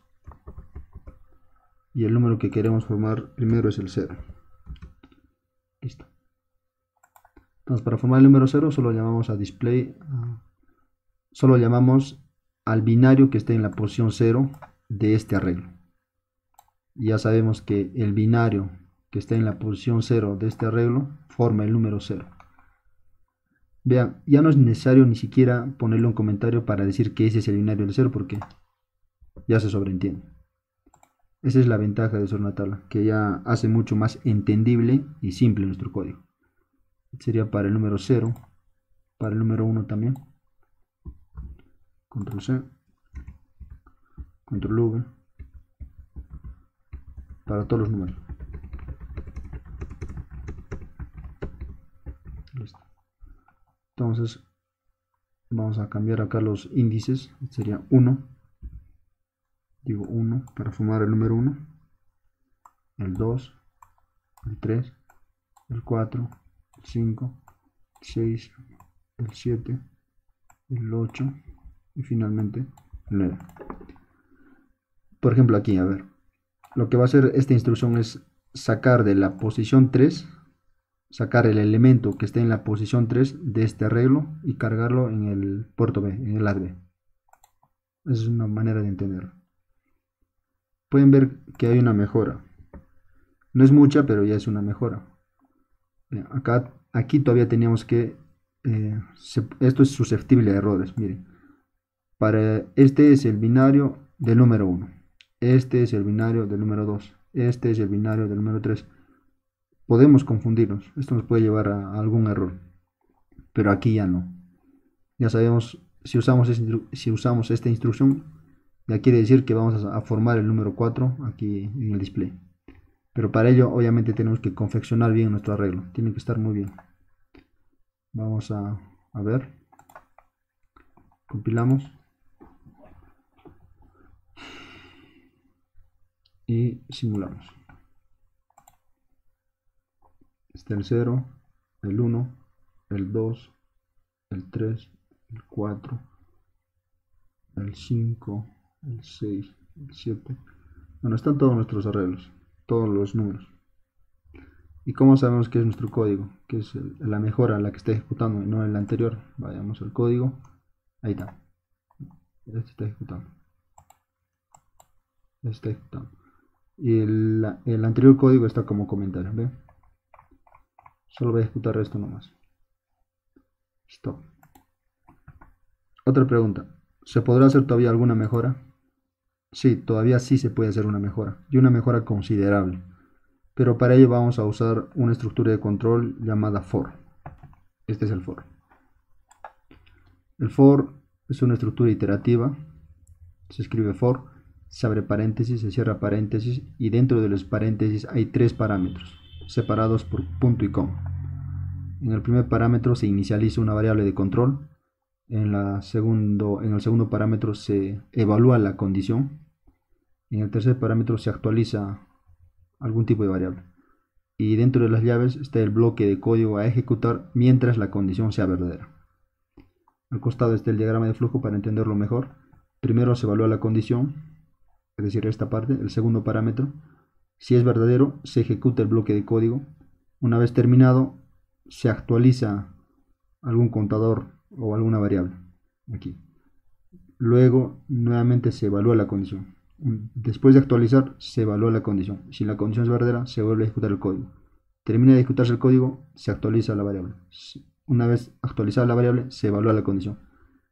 Y el número que queremos formar primero es el 0 listo. Entonces para formar el número 0 solo llamamos a display solo llamamos al binario que esté en la posición 0 de este arreglo. Ya sabemos que el binario que está en la posición 0 de este arreglo forma el número 0 Vean, ya no es necesario ni siquiera ponerle un comentario para decir que ese es el binario del 0 porque ya se sobreentiende. Esa es la ventaja de usar una tabla, que ya hace mucho más entendible y simple nuestro código. Sería para el número 0, para el número 1 también. Control C, Control V, para todos los números. Entonces vamos a cambiar acá los índices. Sería 1 digo 1 para formar el número 1 el 2 el 3 el 4 el 5 el 6 el 7 el 8 y finalmente el 9 por ejemplo aquí a ver. Lo que va a hacer esta instrucción es sacar de la posición 3 sacar el elemento que esté en la posición 3 de este arreglo y cargarlo en el puerto B, en el lado B. Esa es una manera de entenderlo. Pueden ver que hay una mejora. No es mucha, pero ya es una mejora. acá, aquí todavía teníamos que... Eh, esto es susceptible a errores, miren. Para este es el binario del número 1. Este es el binario del número 2. Este es el binario del número 3 podemos confundirnos. Esto nos puede llevar a, algún error. Pero aquí ya no. Ya sabemos, si usamos, usamos esta instrucción, ya quiere decir que vamos a, formar el número 4 aquí en el display. Pero para ello, obviamente, tenemos que confeccionar bien nuestro arreglo. Tiene que estar muy bien. Vamos a ver. Compilamos. Y simulamos. Está el 0, el 1, el 2, el 3, el 4, el 5, el 6, el 7. Bueno, están todos nuestros arreglos, todos los números. ¿Y cómo sabemos que es nuestro código? Que es la mejora la que está ejecutando y no el anterior. Vayamos al código. Ahí está. Este está ejecutando. Este está ejecutando. Y el, anterior código está como comentario. ¿Ve? Solo voy a ejecutar esto nomás. Stop. Otra pregunta. ¿Se podrá hacer todavía alguna mejora? Sí, todavía sí se puede hacer una mejora. Y una mejora considerable pero para ello vamos a usar una estructura de control llamada for. Este es el for. El for es una estructura iterativa, se escribe for, se abre paréntesis, se cierra paréntesis y dentro de los paréntesis hay tres parámetros separados por punto y coma. En el primer parámetro se inicializa una variable de control, en, la segundo, en el segundo parámetro se evalúa la condición, en el tercer parámetro se actualiza algún tipo de variable. Y dentro de las llaves está el bloque de código a ejecutar mientras la condición sea verdadera. Al costado está el diagrama de flujo para entenderlo mejor. Primero se evalúa la condición, es decir, esta parte, el segundo parámetro. Si es verdadero, se ejecuta el bloque de código. Una vez terminado, se actualiza algún contador o alguna variable. Aquí. Luego, nuevamente se evalúa la condición. Después de actualizar, se evalúa la condición. Si la condición es verdadera, se vuelve a ejecutar el código. Termina de ejecutarse el código, se actualiza la variable. Una vez actualizada la variable, se evalúa la condición.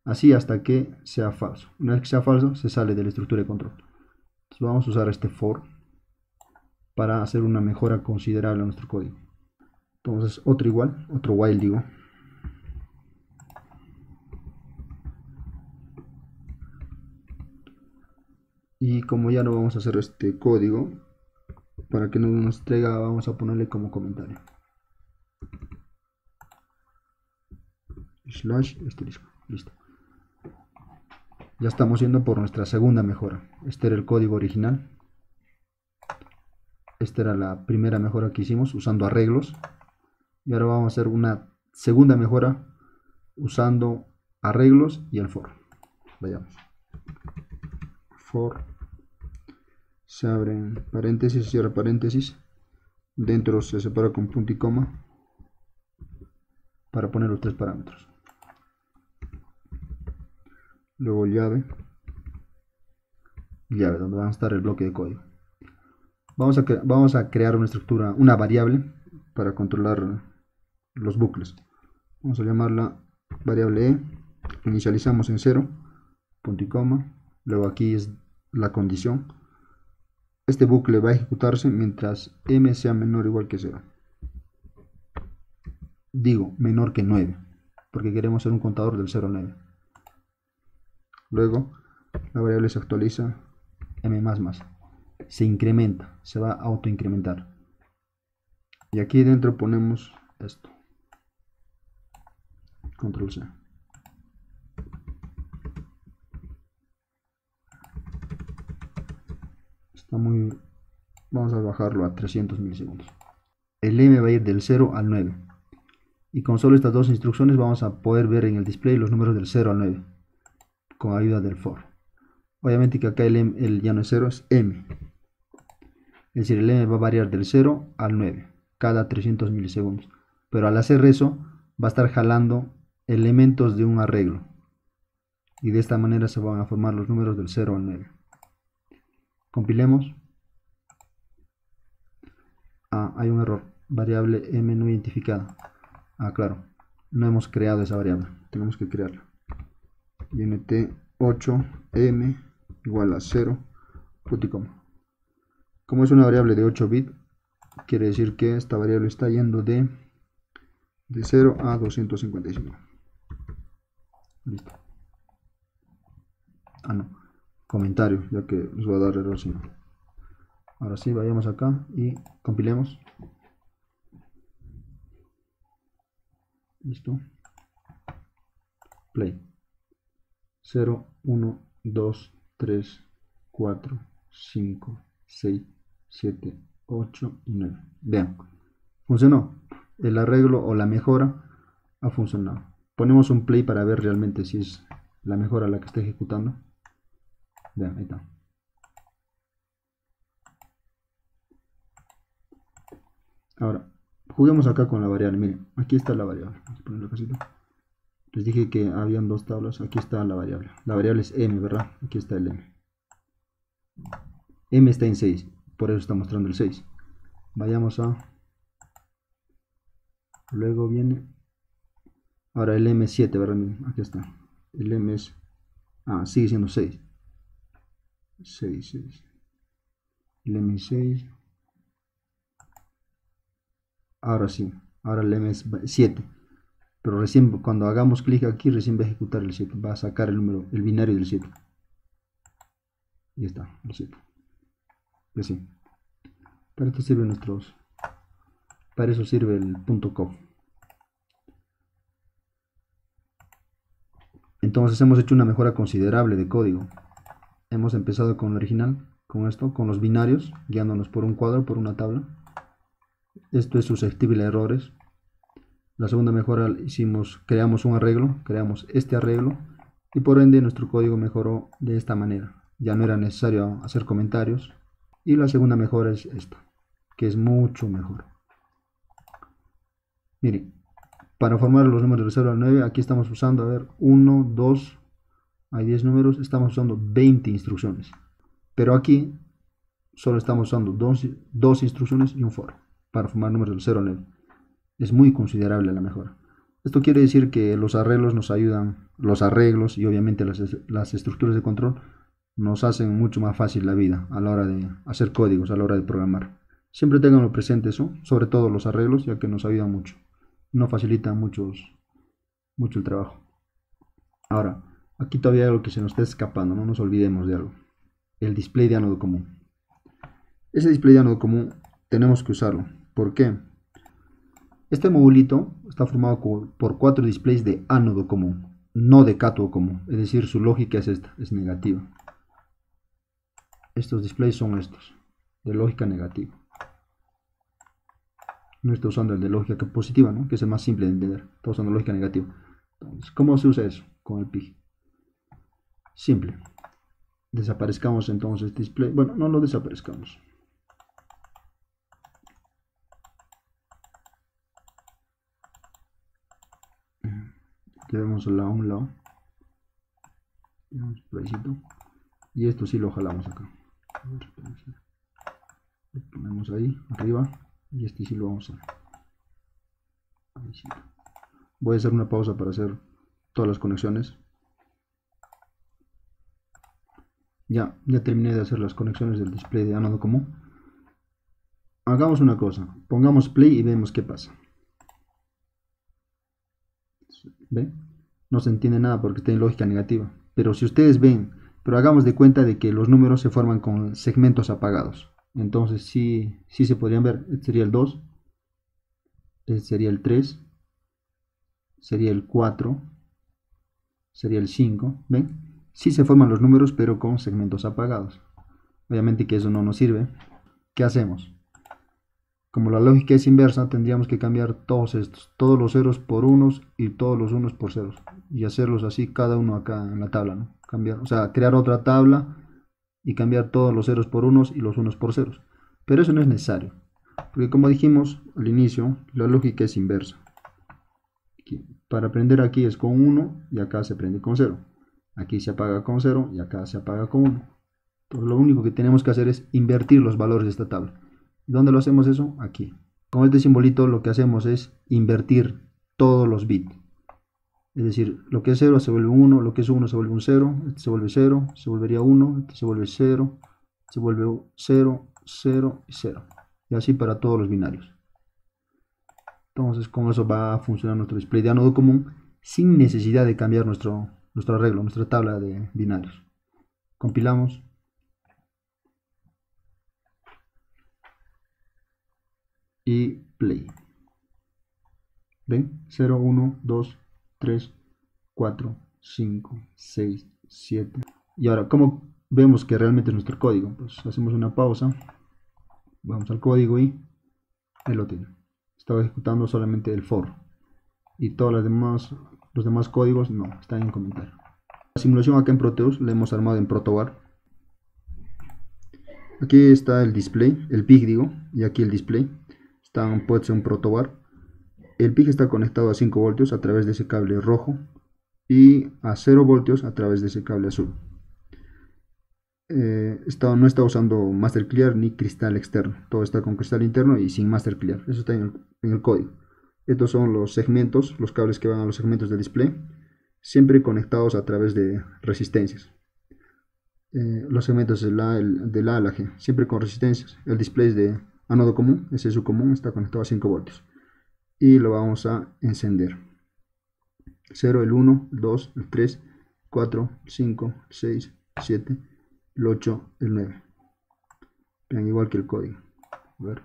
Así hasta que sea falso. Una vez que sea falso, se sale de la estructura de control. Entonces vamos a usar este for para hacer una mejora considerable a nuestro código. Entonces, otro igual, otro while digo, y como ya no vamos a hacer este código para que no nos traiga vamos a ponerle como comentario. Slash listo. Ya estamos yendo por nuestra segunda mejora. Este era el código original esta era la primera mejora que hicimos usando arreglos. Y ahora vamos a hacer una segunda mejora usando arreglos y el for vayamos. For se abren paréntesis, cierra paréntesis, dentro se separa con punto y coma para poner los tres parámetros. Luego llave, llave donde va a estar el bloque de código. Vamos a, vamos a crear una estructura, una variable para controlar los bucles. Vamos a llamarla variable e, inicializamos en 0, punto y coma, luego aquí es la condición, este bucle va a ejecutarse mientras m sea menor o igual que 0. Digo, menor que 9, porque queremos ser un contador del 0 a 9. Luego, la variable se actualiza m más más. Se incrementa, se va a autoincrementar. Y aquí dentro ponemos esto. Control C. Está muy... Vamos a bajarlo a 300 milisegundos. El M va a ir del 0 al 9. Y con solo estas dos instrucciones vamos a poder ver en el display los números del 0 al 9. Con ayuda del for. Obviamente que acá el, M, el ya no es 0, es M. El M va a variar del 0 al 9. Cada 300 milisegundos. Pero al hacer eso va a estar jalando elementos de un arreglo. Y de esta manera se van a formar los números del 0 al 9. Compilemos. Ah, hay un error. Variable m no identificada. Ah, claro. No hemos creado esa variable. Tenemos que crearla. int 8m igual a 0. Como es una variable de 8 bits, quiere decir que esta variable está yendo de, de 0 a 255. Listo. Ah, no comentario, ya que nos va a dar error si Ahora sí, vayamos acá y compilemos. Listo. Play. 0, 1, 2, 3, 4, 5, 6, 7, 8 y 9. Vean, funcionó. el arreglo o la mejora ha funcionado. Ponemos un play para ver realmente si es la mejora la que está ejecutando. Vean, ahí está. Ahora, juguemos acá con la variable. Miren, aquí está la variable. Vamos a poner casita. Les dije que habían dos tablas. Aquí está la variable. La variable es m, ¿verdad? Aquí está el m. m está en 6. Por eso está mostrando el 6. Vayamos a... Luego viene... Ahora el m7, ¿verdad? Aquí está. El m es... Ah, sigue siendo 6. 6, 6. El m6. Ahora sí. Ahora el m es 7 pero recién cuando hagamos clic aquí recién va a ejecutar el 7 va a sacar el número el binario del 7 y está el 7 y así para esto sirve nuestros para eso sirve el punto entonces hemos hecho una mejora considerable de código hemos empezado con el original con esto con los binarios guiándonos por un cuadro por una tabla esto es susceptible a errores la segunda mejora hicimos, creamos un arreglo, creamos este arreglo y por ende nuestro código mejoró de esta manera. Ya no era necesario hacer comentarios. Y la segunda mejora es esta, que es mucho mejor. Miren, para formar los números de 0 al 9, aquí estamos usando, a ver, 1, 2, hay 10 números, estamos usando 20 instrucciones. Pero aquí solo estamos usando dos, dos instrucciones y un for para formar números del 0 al 9 es muy considerable la mejora. Esto quiere decir que los arreglos nos ayudan, los arreglos y obviamente las, estructuras de control nos hacen mucho más fácil la vida a la hora de hacer códigos, a la hora de programar. Siempre tenganlo presente eso, sobre todo los arreglos, ya que nos ayudan mucho. No facilitan muchos, mucho el trabajo. Ahora, aquí todavía hay algo que se nos está escapando, no nos olvidemos de algo. El display de ánodo común. Ese display de ánodo común tenemos que usarlo. ¿Por qué? Este modulito está formado por cuatro displays de ánodo común, no de cátodo común, es decir, su lógica es esta, es negativa. Estos displays son estos, de lógica negativa. No estoy usando el de lógica positiva, ¿no? que es el más simple de entender. Estoy usando lógica negativa. Entonces, ¿cómo se usa eso con el PIG? Simple. Desaparezcamos entonces display. Bueno, no lo desaparezcamos. le vemos a un lado y esto sí lo jalamos acá lo ponemos ahí arriba y este sí lo vamos a voy a hacer una pausa para hacer todas las conexiones. Ya, ya terminé de hacer las conexiones del display de ánodo común. Hagamos una cosa pongamos play y vemos qué pasa. ¿Ven? No se entiende nada porque está en lógica negativa. Pero si ustedes ven, pero hagamos de cuenta de que los números se forman con segmentos apagados. Entonces sí, sí se podrían ver. Este sería el 2. Este sería el 3. Sería el 4. Sería el 5. ¿Ven? Sí se forman los números pero con segmentos apagados. Obviamente que eso no nos sirve. ¿Qué hacemos? Como la lógica es inversa, tendríamos que cambiar todos estos, todos los ceros por unos y todos los unos por ceros. Y hacerlos así cada uno acá en la tabla, ¿no? Cambiar, o sea, crear otra tabla y cambiar todos los ceros por unos y los unos por ceros. Pero eso no es necesario. Porque como dijimos al inicio, la lógica es inversa. para aprender aquí es con 1 y acá se prende con 0. Aquí se apaga con 0 y acá se apaga con 1. Entonces lo único que tenemos que hacer es invertir los valores de esta tabla. ¿Dónde lo hacemos eso? Aquí. Con este simbolito lo que hacemos es invertir todos los bits. Es decir, lo que es 0 se vuelve 1, lo que es 1 se vuelve un 0, este se vuelve 0, se volvería 1, este se vuelve 0, se vuelve 0, 0 y 0. Y así para todos los binarios. Entonces con eso va a funcionar nuestro display de ánodo común sin necesidad de cambiar nuestro, nuestro arreglo, nuestra tabla de binarios. Compilamos. y play. ¿Ven? 0, 1, 2, 3, 4, 5, 6, 7. Y ahora, ¿cómo vemos que realmente es nuestro código? Pues hacemos una pausa, vamos al código y ahí lo tiene. estaba ejecutando solamente el for y todos los demás, los demás códigos no, están en comentario. La simulación acá en Proteus la hemos armado en Protobar. Aquí está el display, el PIG digo, y aquí el display. Están, puede ser un Protobar. El PIG está conectado a 5 voltios a través de ese cable rojo y a 0 voltios a través de ese cable azul. Eh, no está usando master clear ni cristal externo. Todo está con cristal interno y sin master clear. Eso está en el, código. Estos son los segmentos los cables que van a los segmentos del display siempre conectados a través de resistencias. Eh, los segmentos de la, de a la G siempre con resistencias. El display es de anodo común ese es su común está conectado a 5 voltios y lo vamos a encender 0 el 1 el 2 el 3 4 5 6 7 el 8, el 9. Vean, igual que el código. A ver.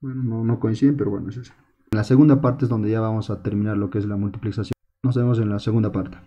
Bueno, no, no coinciden, pero bueno, es eso. En la segunda parte es donde ya vamos a terminar lo que es la multiplicación. Nos vemos en la segunda parte.